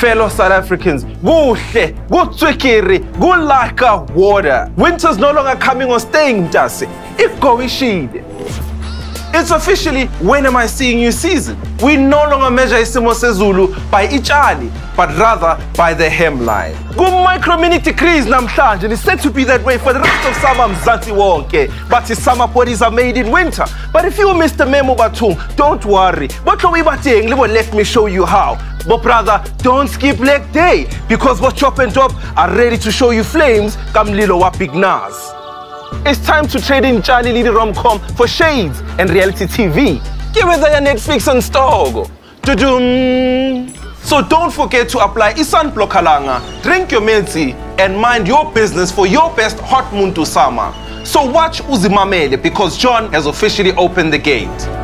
fellow South Africans, kuhle, kutswikiri, kulaka water. Winter's no longer coming or staying, Mtasi. Igowishile. It's officially when am I seeing you season. We no longer measure isimo sezulu by itshali, but rather by the hemline. Ku mini degrees namhlanje and it's said to be that way for the rest of summer mzansi wonke. But his summer bodies are made in winter. But if you missed the Memo Batung, don't worry. Bateng, let me show you how. But brother, don't skip leg day because what Chop and Drop are ready to show you flames come Wapig Nas. It's time to trade in Charlie Lily Romcom for shades and reality TV. Give it your Netflix and Stogo. So don't forget to apply Isan Blokalanga, drink your milk and mind your business for your best hot moon to summer. So watch Uzimamele because John has officially opened the gate.